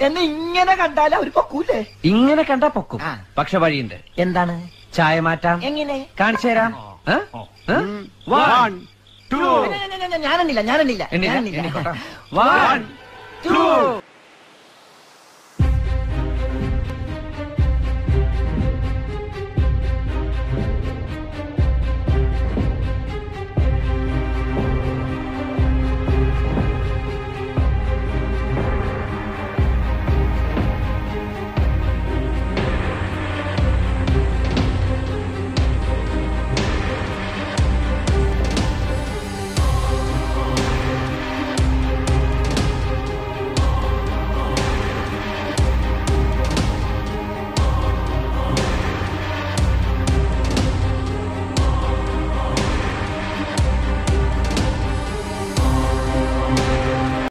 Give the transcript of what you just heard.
എന്നെ ഇങ്ങനെ കണ്ടാൽ അവർ പൊക്കൂലേ? ഇങ്ങനെ കണ്ടാ പൊക്കും. ആ. പക്ഷെ വഴിയുണ്ട്. എന്താണ്? ചായ മാറ്റാം. എങ്ങനെ? കാണിച്ചു തരാം. ഏ? ഏ? One, two, ഞാനെണ്ണില്ല ഞാനെണ്ണില്ല എണ്ണില്ല, ഞാനെണ്ണില്ല എണ്ണിക്കോട്ടെ. One, two,